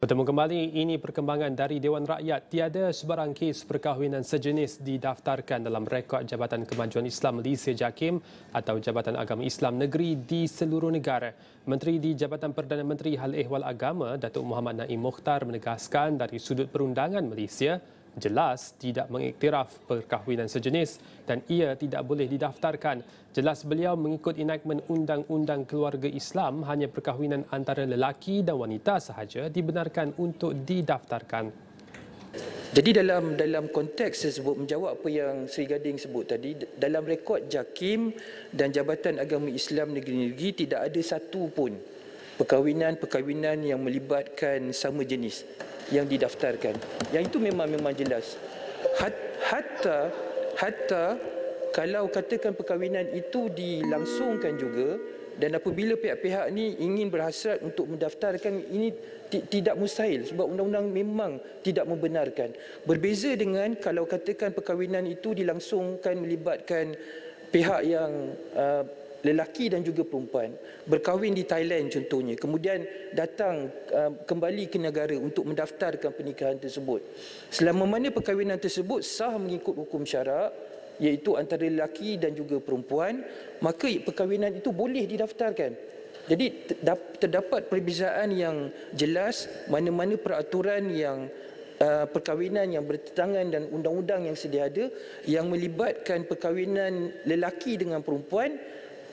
Bertemu kembali, ini perkembangan dari Dewan Rakyat. Tiada sebarang kes perkahwinan sejenis didaftarkan dalam rekod Jabatan Kemajuan Islam Malaysia JAKIM atau Jabatan Agama Islam Negeri di seluruh negara. Menteri di Jabatan Perdana Menteri Hal Ehwal Agama, Datuk Muhammad Naim Mokhtar menegaskan dari sudut perundangan Malaysia, jelas tidak mengiktiraf perkahwinan sejenis dan ia tidak boleh didaftarkan. Jelas beliau mengikut enactment Undang-Undang Keluarga Islam hanya perkahwinan antara lelaki dan wanita sahaja dibenarkan untuk didaftarkan. Jadi dalam dalam konteks tersebut menjawab apa yang Sri Gading sebut tadi dalam rekod JAKIM dan Jabatan Agama Islam Negeri-Negeri tidak ada satu pun perkahwinan-perkahwinan yang melibatkan sama jenis yang didaftarkan. Yang itu memang memang jelas. Hat, hatta hatta kalau katakan perkahwinan itu dilangsungkan juga dan apabila pihak-pihak ini ingin berhasrat untuk mendaftarkan ini tidak mustahil sebab undang-undang memang tidak membenarkan. Berbeza dengan kalau katakan perkahwinan itu dilangsungkan melibatkan pihak yang uh, lelaki dan juga perempuan berkahwin di Thailand contohnya kemudian datang uh, kembali ke negara untuk mendaftarkan pernikahan tersebut. Selama mana perkahwinan tersebut sah mengikut hukum syarak iaitu antara lelaki dan juga perempuan maka perkahwinan itu boleh didaftarkan. Jadi terdapat perbezaan yang jelas mana-mana peraturan yang uh, perkahwinan yang bertentangan dan undang-undang yang sedia ada yang melibatkan perkahwinan lelaki dengan perempuan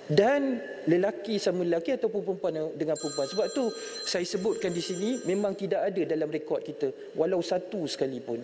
dan lelaki sama lelaki ataupun perempuan dengan perempuan. Sebab tu saya sebutkan di sini memang tidak ada dalam rekod kita walau satu sekalipun.